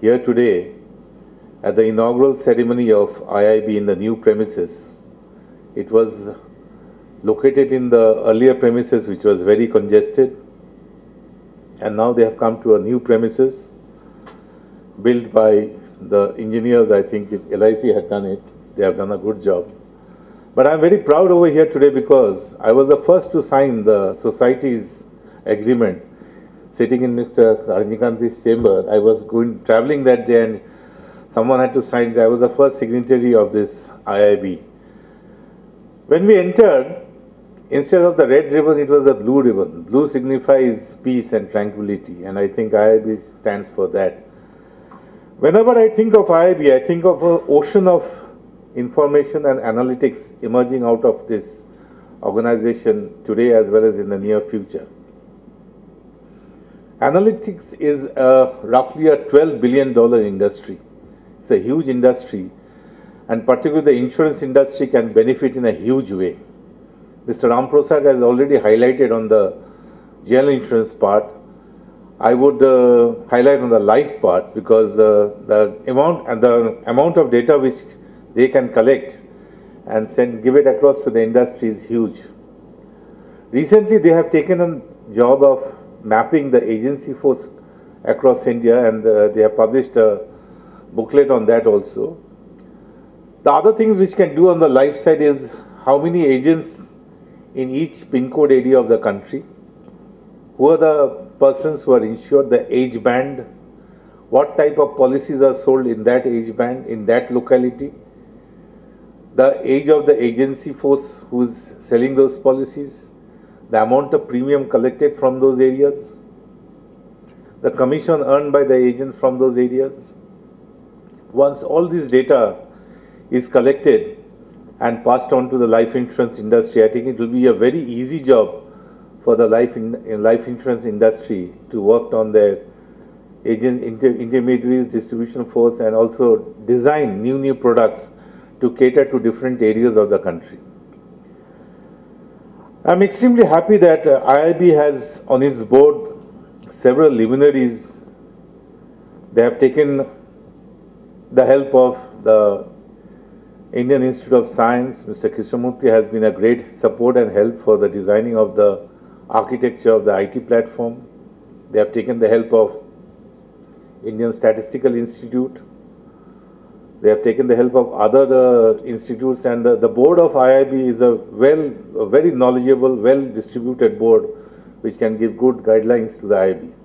Here today, at the inaugural ceremony of IIB in the new premises, it was located in the earlier premises which was very congested and now they have come to a new premises built by the engineers, I think LIC had done it, they have done a good job. But I'm very proud over here today because I was the first to sign the society's agreement sitting in Mr. Rajnikant's chamber. I was going traveling that day and someone had to sign. I was the first signatory of this IIB. When we entered, instead of the red ribbon, it was the blue ribbon. Blue signifies peace and tranquility, and I think IIB stands for that. Whenever I think of IIB, I think of an ocean of information and analytics emerging out of this organization today as well as in the near future. Analytics is roughly a $12 billion industry. It's a huge industry, and particularly the insurance industry can benefit in a huge way. Mr. Ramprasad has already highlighted on the general insurance part. I would uh, highlight on the life part because uh, the amount and the amount of data which they can collect and send give it across to the industry is huge. Recently, they have taken a job of mapping the agency force across India and uh, they have published a booklet on that also. The other things which can do on the life side is how many agents in each pin code area of the country, who are the persons who are insured, the age band, what type of policies are sold in that age band, in that locality, the age of the agency force who is selling those policies, the amount of premium collected from those areas, the commission earned by the agents from those areas. Once all this data is collected and passed on to the life insurance industry, I think it will be a very easy job for the life in, life insurance industry to work on their agent inter, intermediaries, distribution force, and also design new new products to cater to different areas of the country. I'm extremely happy that uh, IIB has on its board several luminaries. They have taken the help of the Indian Institute of Science. Mr. Krishnamurthy has been a great support and help for the designing of the architecture of the IT platform. They have taken the help of Indian Statistical Institute. They have taken the help of other uh, institutes and the, the board of IIB is a well, a very knowledgeable, well distributed board which can give good guidelines to the IIB.